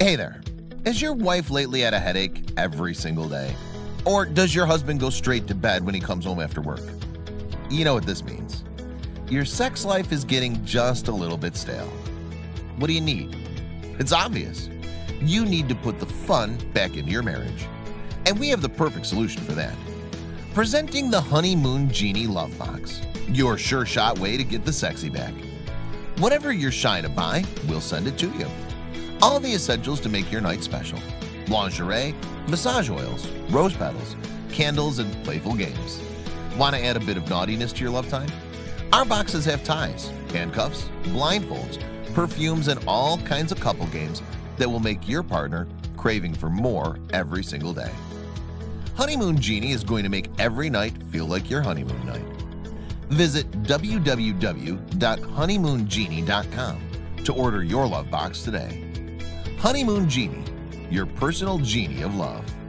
Hey there, has your wife lately had a headache every single day? Or does your husband go straight to bed when he comes home after work? You know what this means. Your sex life is getting just a little bit stale. What do you need? It's obvious. You need to put the fun back into your marriage. And we have the perfect solution for that. Presenting the Honeymoon Gini Love Box, your sure shot way to get the sexy back. Whatever you're shy to buy, we'll send it to you. All the essentials to make your night special lingerie, massage oils, rose petals, candles, and playful games. Want to add a bit of naughtiness to your love time? Our boxes have ties, handcuffs, blindfolds, perfumes, and all kinds of couple games that will make your partner craving for more every single day. Honeymoon Gini is going to make every night feel like your honeymoon night. Visit www.honeymoongini.com to order your love box today. Honeymoon Gini, your personal genie of love.